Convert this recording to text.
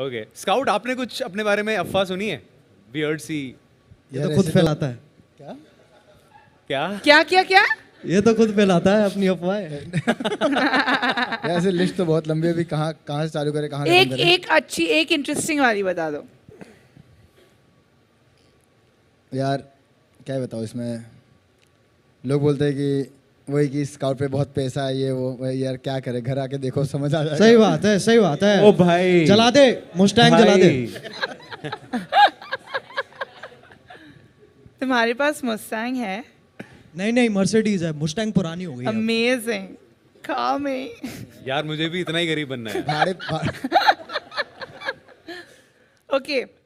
Okay scout आपने कुछ अपने बारे में अफवाह सुनी है? वियर्ड सी ये तो खुद फैलाता है। क्या? क्या? क्या क्या क्या? ये तो खुद फैलाता है अपनी अफवाहें। यार, ऐसे लिस्ट तो बहुत लंबी है अभी कहाँ कहाँ से चालू करें कहाँ से एक करें? एक अच्छी एक इंटरेस्टिंग वाली बता दो। यार क्या ही बताओ इसमें? लोग बोलते हैं कि वही कि स्काउट पे बहुत पैसा है ये वो यार क्या करे घर आके देखो समझ आ जाएगा। सही बात है सही बात है। ओ भाई। जला दे मुस्टैंग जला दे। तुम्हारे पास मुस्टैंग है? नहीं नहीं मर्सिडीज है मुस्टैंग पुरानी हो गई है। अमेजिंग काम यार मुझे भी इतना ही गरीब बनना है। ओके